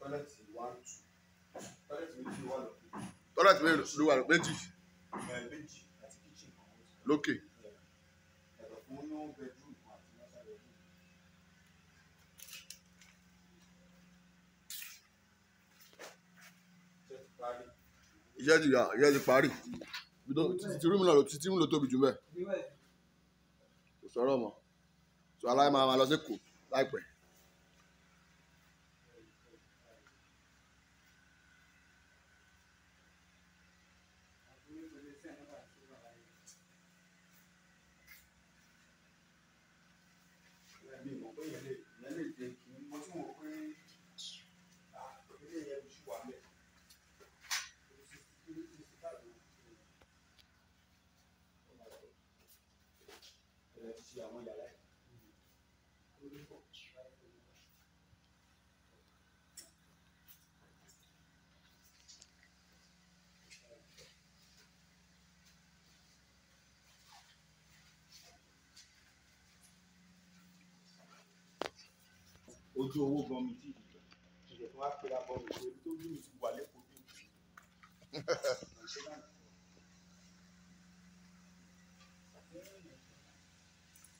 tọ́lẹ̀tì wà tù tọ́lẹ̀tì méjì wà lókè. tọ́lẹ̀tì méjì ló wà lókè méjì. méjì àti kíchìn. lókè. ẹ̀rọ fún ní wọ́n bẹ̀rù. iṣẹ́ ti yà iṣẹ́ ti parí títí rúmi náà títí rúmi ló tóbi jù bẹ́ẹ̀ kò sọ̀rọ̀ mọ́ sọ aláìmọ̀ àwọn alọ́sẹ̀kọ̀ láìpẹ́. ti àwọn yàrá ojú owó gan mi tí ìgbà ìyẹn pé abọ́ mi pé tó bí mi ti wà lẹ́kọ̀ọ́ tó.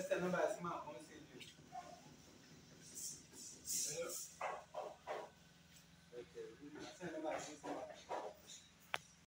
Esta é a base marrom, assim.